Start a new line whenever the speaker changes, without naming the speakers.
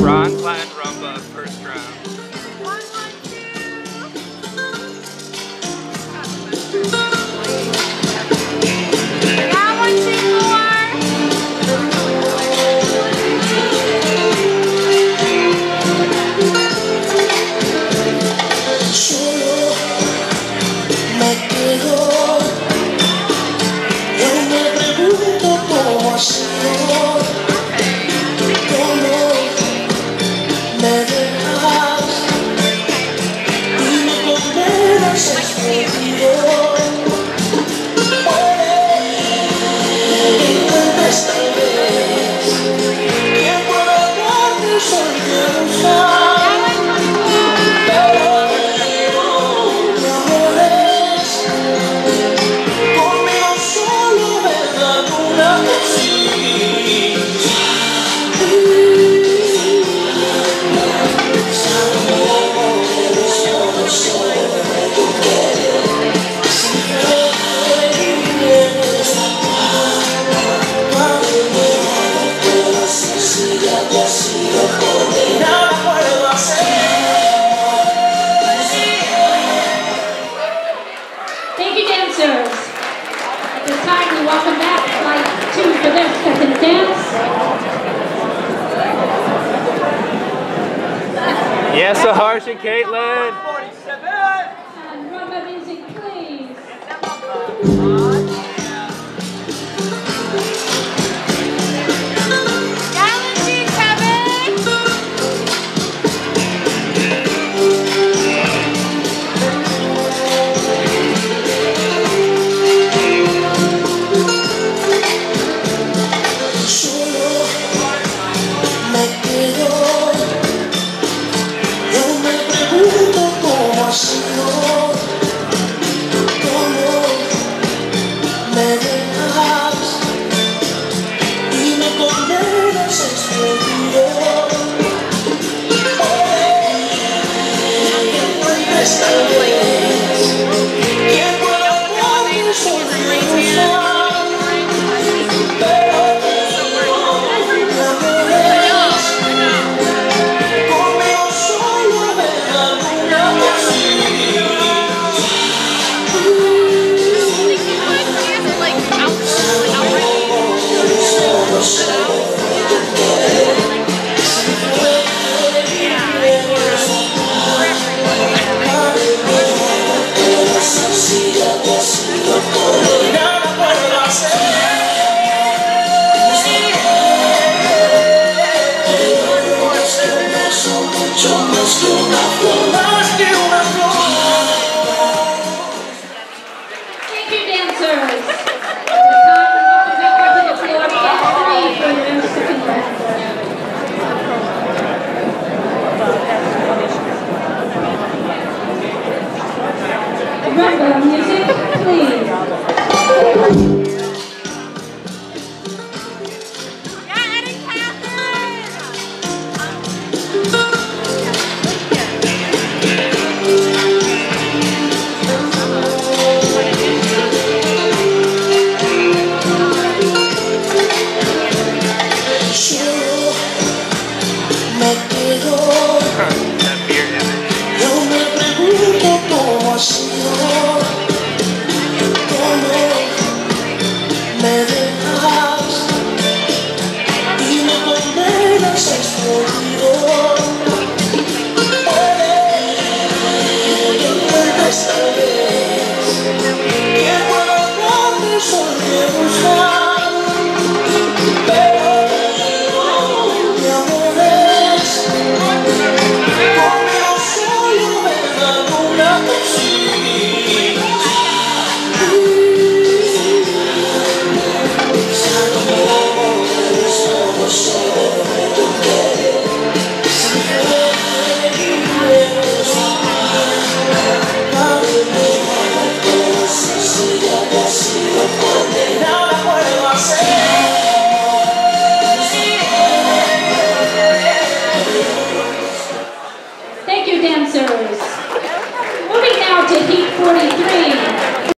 Ron.
Thank you, dancers it's welcome back flight two for their second dance.
Yes, Harsh and Caitlin.
music, please.
That beard, Evan.